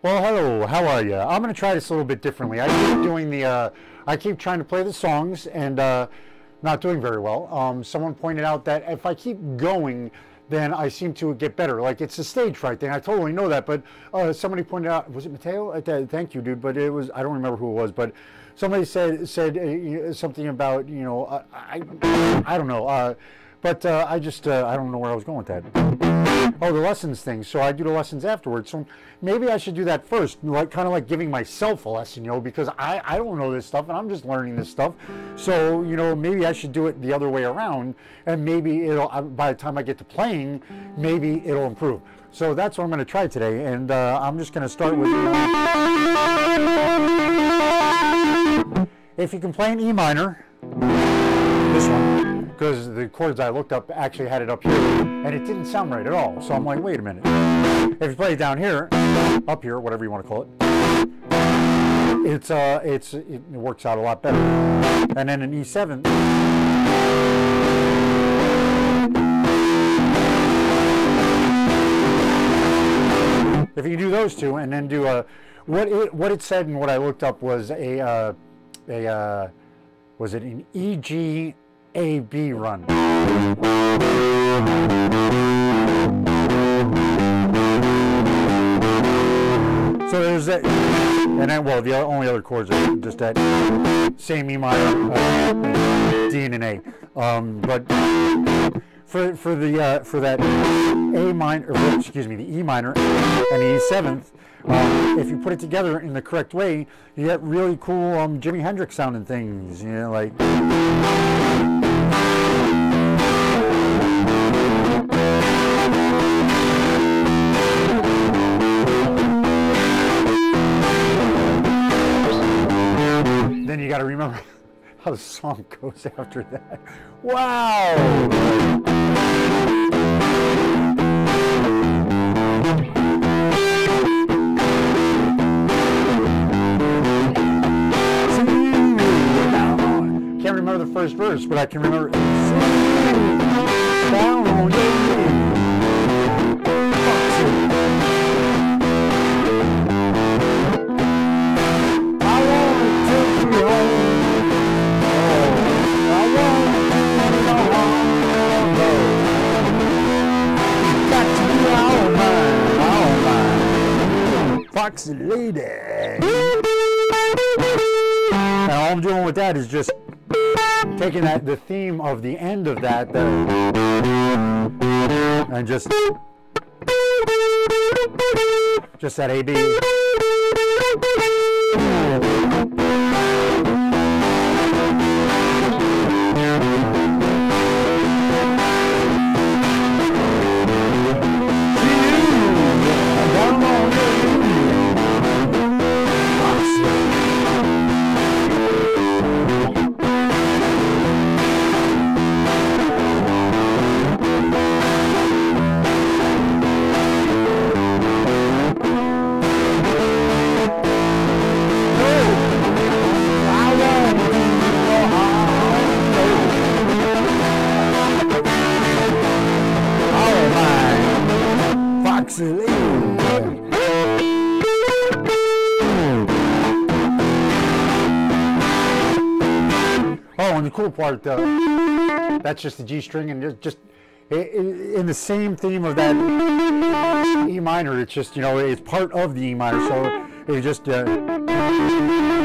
Well, hello. How are you? I'm going to try this a little bit differently. I keep doing the, uh, I keep trying to play the songs and uh, not doing very well. Um, someone pointed out that if I keep going, then I seem to get better. Like it's a stage fright thing. I totally know that. But uh, somebody pointed out, was it Mateo? Thank you, dude. But it was, I don't remember who it was. But somebody said said uh, something about, you know, I, I, I don't know. Uh, but uh, I just, I don't know where I was going with that. Oh, the lessons thing. So I do the lessons afterwards. So maybe I should do that first, like kind of like giving myself a lesson, you know, because I, I don't know this stuff and I'm just learning this stuff. So, you know, maybe I should do it the other way around and maybe it'll, by the time I get to playing, maybe it'll improve. So that's what I'm going to try today. And uh, I'm just going to start with, if you can play an E minor, because the chords I looked up actually had it up here, and it didn't sound right at all. So I'm like, wait a minute. If you play it down here, up here, whatever you want to call it, it's uh, it's it works out a lot better. And then an E7. If you do those two, and then do a what it what it said and what I looked up was a uh, a uh, was it an E G a-B run. So there's that, and then, well, the only other chords are just that same E minor, uh, D and an A. Um, but for for the uh, for that A minor, or, excuse me, the E minor and the E seventh, um, if you put it together in the correct way, you get really cool um, Jimi Hendrix sounding things. You know, like. How the song goes after that. Wow! Can't remember the first verse, but I can remember. Down on Foxy Lady. And all I'm doing with that is just taking that the theme of the end of that and just just that A B. cool part though. That's just the G string and just, just in the same theme of that E minor. It's just you know it's part of the E minor, so it just. Uh,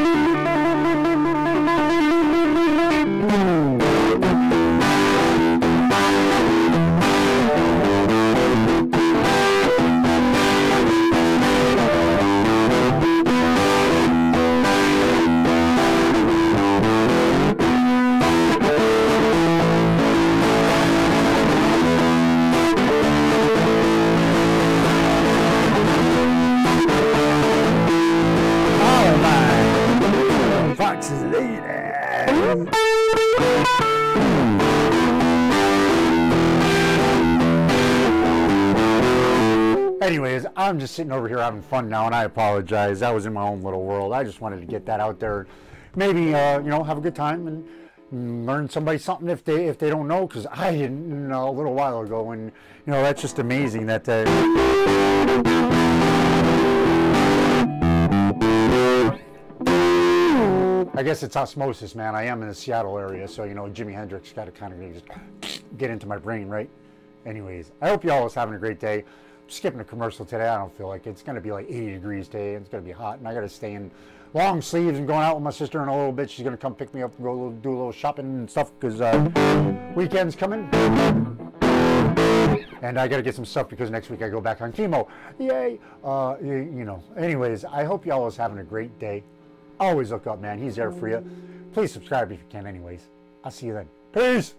Anyways, I'm just sitting over here having fun now, and I apologize. That was in my own little world. I just wanted to get that out there. Maybe, uh, you know, have a good time and learn somebody something if they if they don't know because I didn't know a little while ago and you know that's just amazing that uh, I guess it's osmosis, man. I am in the Seattle area, so you know Jimi Hendrix got to kind of just get into my brain, right? Anyways, I hope y'all is having a great day. I'm skipping a commercial today. I don't feel like it. it's going to be like 80 degrees today. It's going to be hot, and I got to stay in long sleeves and going out with my sister in a little bit. She's going to come pick me up and go do a little shopping and stuff because uh, weekend's coming. And I got to get some stuff because next week I go back on chemo. Yay! Uh, you, you know. Anyways, I hope y'all is having a great day. Always look up, man. He's there for you. Mm. Please subscribe if you can. Anyways, I'll see you then. Peace.